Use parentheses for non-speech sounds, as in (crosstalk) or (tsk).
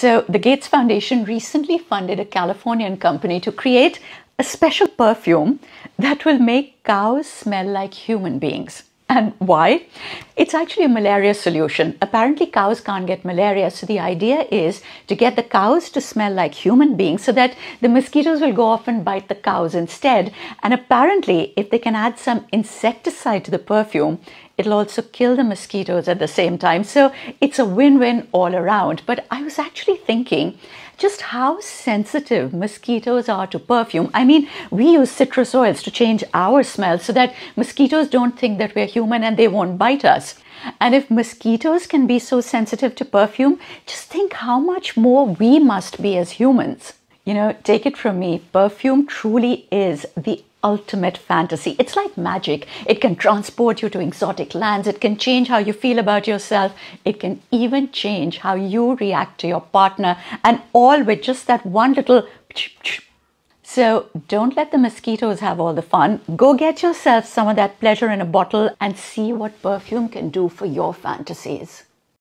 So, the Gates Foundation recently funded a Californian company to create a special perfume that will make cows smell like human beings. And why? It's actually a malaria solution. Apparently, cows can't get malaria. So, the idea is to get the cows to smell like human beings so that the mosquitoes will go off and bite the cows instead. And apparently, if they can add some insecticide to the perfume, it'll also kill the mosquitoes at the same time. So, it's a win win all around. But I was actually thinking, just how sensitive mosquitoes are to perfume. I mean, we use citrus oils to change our smell so that mosquitoes don't think that we're human and they won't bite us. And if mosquitoes can be so sensitive to perfume, just think how much more we must be as humans. You know, take it from me, perfume truly is the ultimate fantasy. It's like magic. It can transport you to exotic lands. It can change how you feel about yourself. It can even change how you react to your partner, and all with just that one little. (tsk) So don't let the mosquitoes have all the fun. Go get yourself some of that pleasure in a bottle and see what perfume can do for your fantasies.